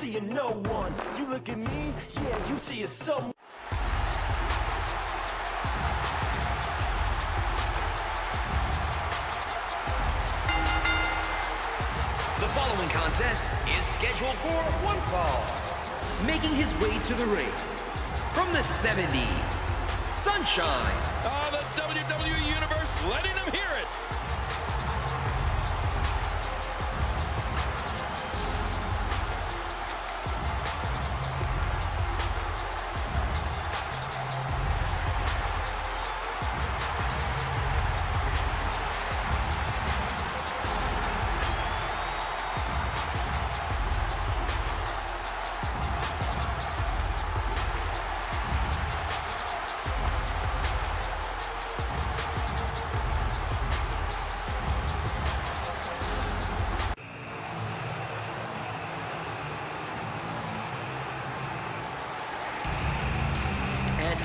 seeing no one. You look at me, yeah, you see a someone. The following contest is scheduled for one fall. Making his way to the ring from the 70s, Sunshine. Ah, the WWE Universe letting them hear it.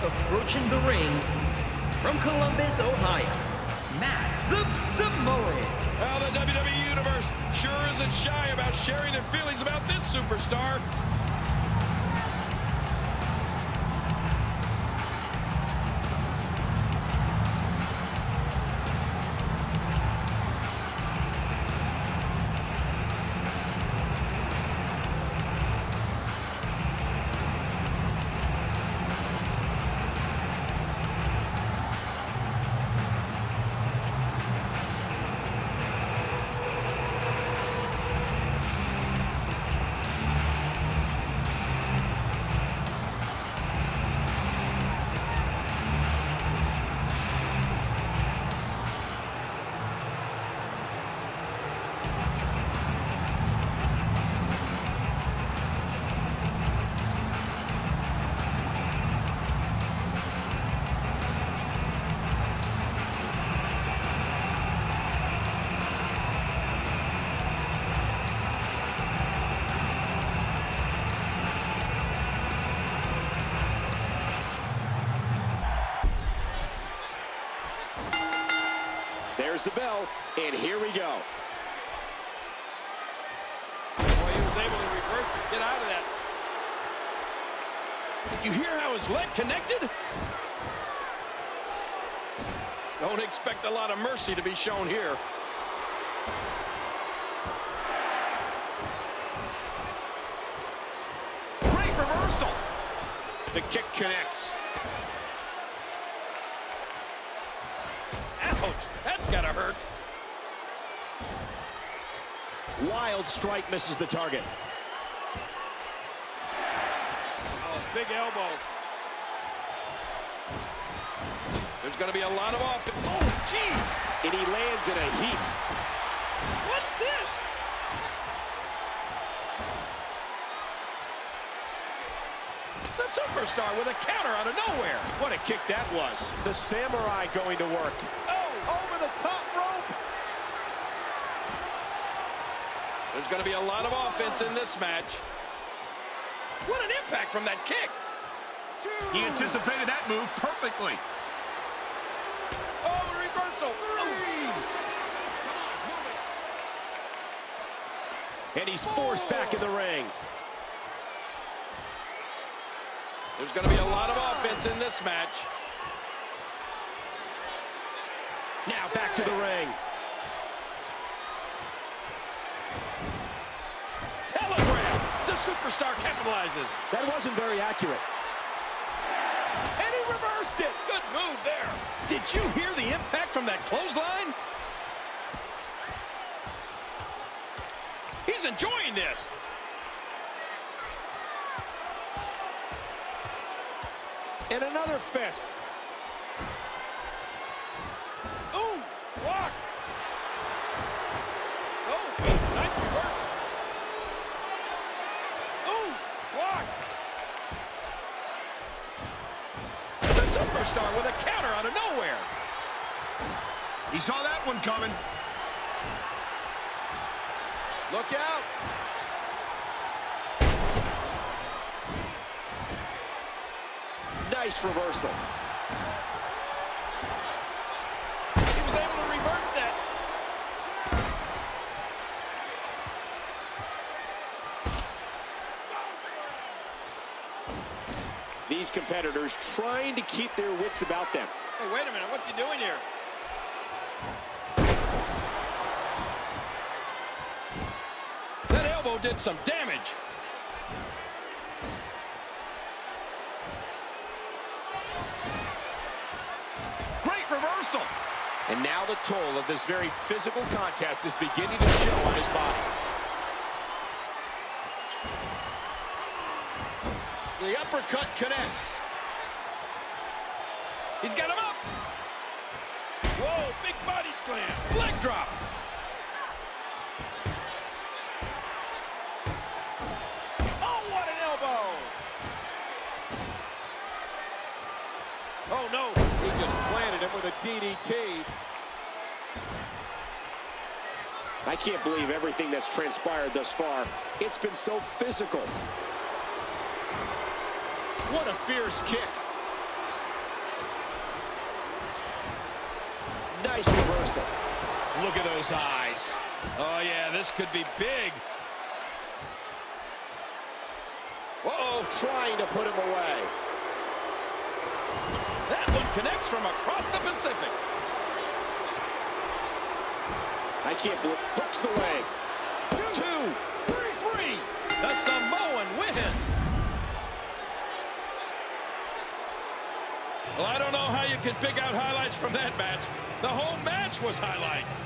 Approaching the ring from Columbus, Ohio, Matt the Samoan. Well, the WWE Universe sure isn't shy about sharing their feelings about this superstar. The bell, and here we go. Boy, he was able to reverse and get out of that. You hear how his leg connected? Don't expect a lot of mercy to be shown here. Great reversal. The kick connects. Ouch, gotta hurt. Wild strike misses the target. Oh, big elbow. There's gonna be a lot of off. Oh, jeez. And he lands in a heap. What's this? The superstar with a counter out of nowhere. What a kick that was. The samurai going to work. Oh, top rope. there's going to be a lot of offense in this match. What an impact from that kick. He anticipated that move perfectly. Oh, reversal. And he's forced back in the ring. There's going to be a lot of offense in this match. Now back to the ring. Telegram. The superstar capitalizes. That wasn't very accurate. And he reversed it. Good move there. Did you hear the impact from that clothesline? He's enjoying this. And another fist. Ooh, blocked. Oh, nice reversal. Ooh, blocked. The superstar with a counter out of nowhere. He saw that one coming. Look out. Nice reversal. He was able to reverse that. These competitors trying to keep their wits about them. Hey, wait a minute. What's he doing here? That elbow did some damage. Great reversal. And now the toll of this very physical contest is beginning to show on his body. The uppercut connects. He's got him up. Whoa, big body slam. Leg drop. With a DDT. I can't believe everything that's transpired thus far. It's been so physical. What a fierce kick. Nice reversal. Look at those eyes. Oh, yeah, this could be big. Uh-oh, trying to put him away. One connects from across the Pacific. I can't believe the leg. Two, three. The Samoan win. Well, I don't know how you can pick out highlights from that match. The whole match was highlights.